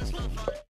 Peace.